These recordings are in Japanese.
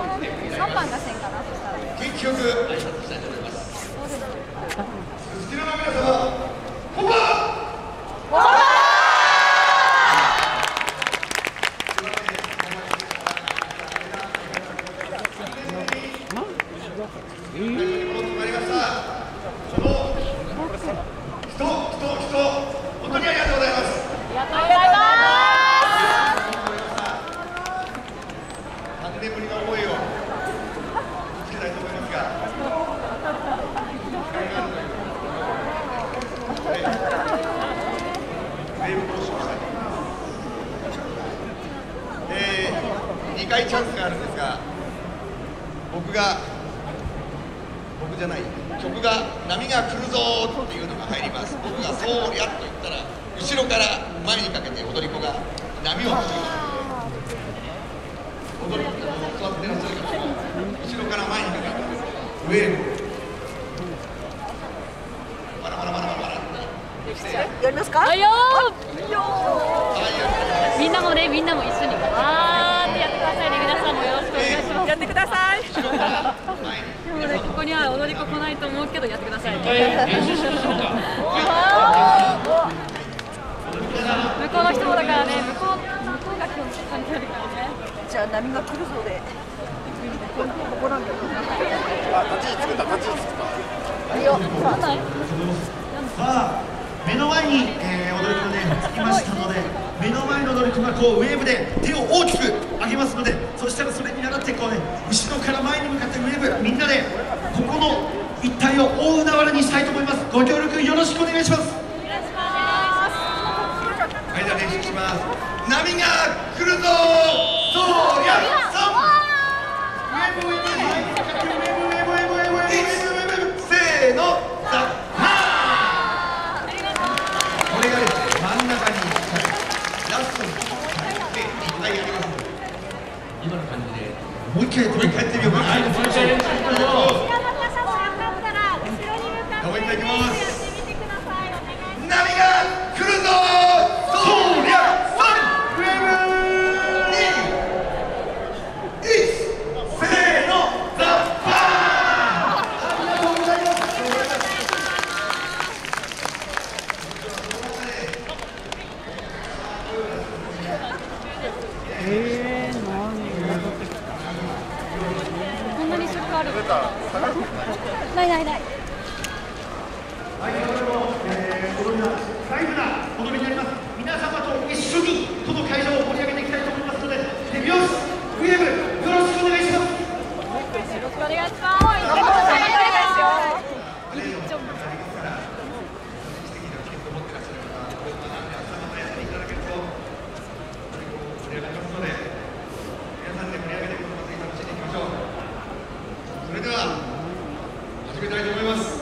3番が線かな元気よくしたいと思います。チャンスがあるんですが僕が僕じゃない曲が「波が来るぞ」っていうのが入ります。僕が「そうりゃ」と言ったら後ろから前にかけて踊り子が波を吹きます踊り子座ってらっしゃる方も後ろから前にかけてウェーブバラバラバラバラバラって。やりますか？みんなもねみんなも一緒に。わーってください。でもねここには踊り子来ないと思うけどやってください。向こうの人もだからね向こう向こうが今日関係あるからね。じゃあ波が来るぞで。ここなんだよなんないさあ目の前に、えー、踊り子ね着きましたので目の前の踊り子がこうウェーブで手を大きく上げますのでそしたらそれに習ってこうね後ろから前に向かってウェーブみんなでここの一帯を大海原にしたいと思います。ご協力よろしくお願いします。はいでは練習します。波が来るぞ！そうやそウェーブを今前に向かウェーブウェーブこれがで真ん中にラストに入っていっぱいやります 이걸 봤는데 물캐 물캐 TV 물캐 TV ある。ないないない。はい、えー、こす皆様と一緒にこの会場を決めたいと思います。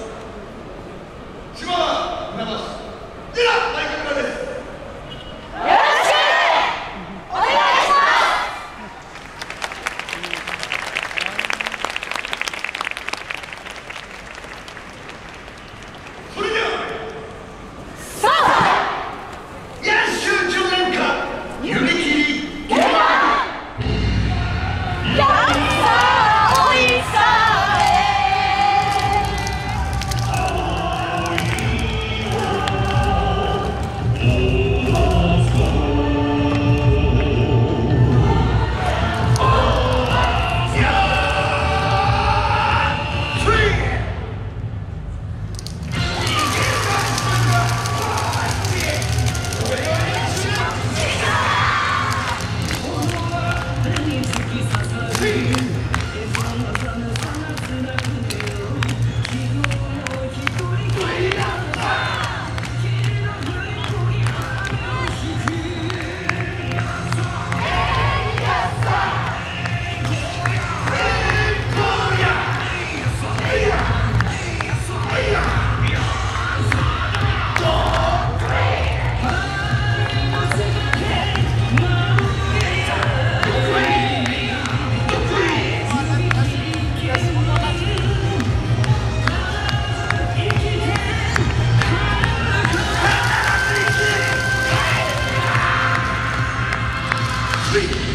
three.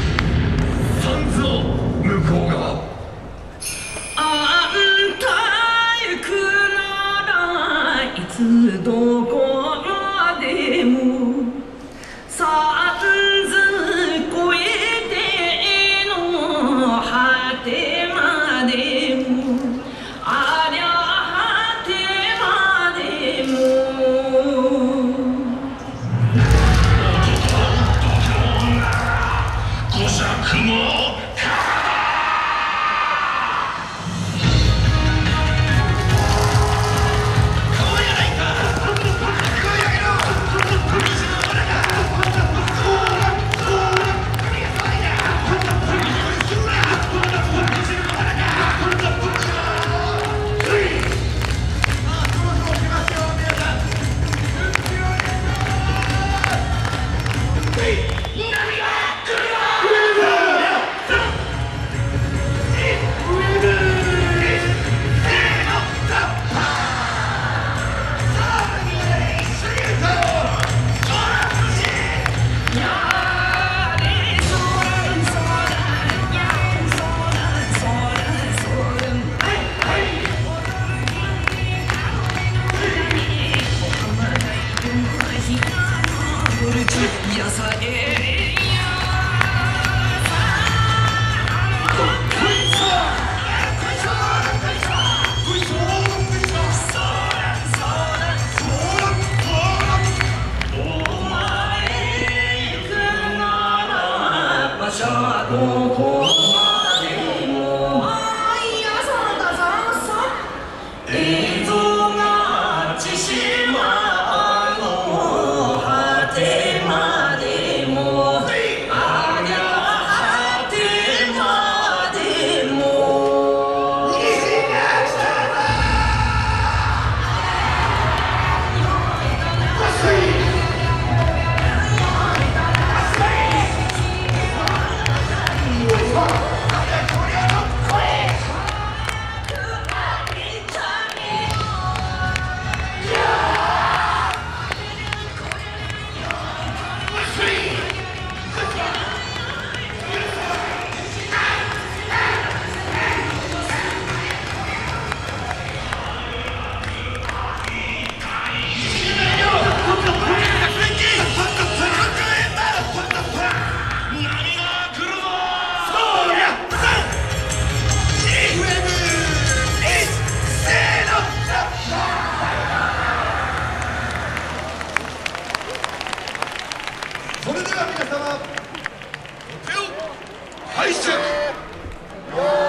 よ出